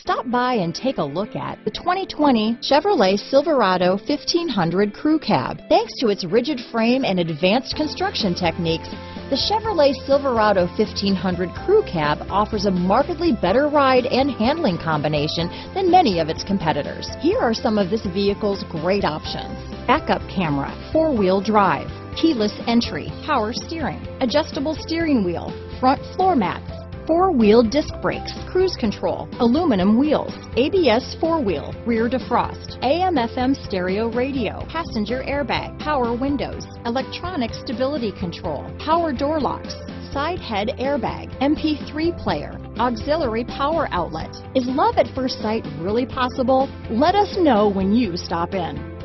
Stop by and take a look at the 2020 Chevrolet Silverado 1500 Crew Cab. Thanks to its rigid frame and advanced construction techniques, the Chevrolet Silverado 1500 Crew Cab offers a markedly better ride and handling combination than many of its competitors. Here are some of this vehicle's great options. Backup camera, four-wheel drive, keyless entry, power steering, adjustable steering wheel, front floor mats, four-wheel disc brakes, cruise control, aluminum wheels, ABS four-wheel, rear defrost, AM-FM stereo radio, passenger airbag, power windows, electronic stability control, power door locks, side head airbag, MP3 player, auxiliary power outlet. Is love at first sight really possible? Let us know when you stop in.